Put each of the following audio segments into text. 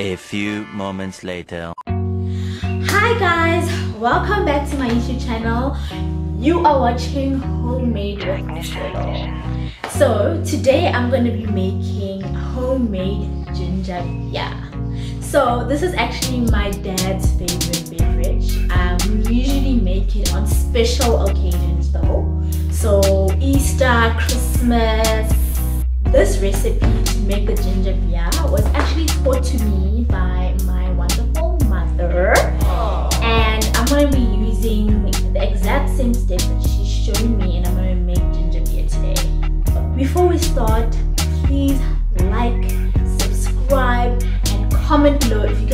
A few moments later. Hi guys, welcome back to my YouTube channel. You are watching Homemade So today I'm going to be making homemade ginger beer. So this is actually my dad's favorite beverage. Um, we usually make it on special occasions though. So Easter, Christmas. This recipe to make the ginger beer comment below if you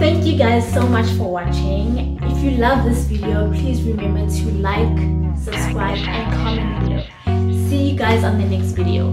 thank you guys so much for watching. If you love this video, please remember to like, subscribe and comment below. See you guys on the next video.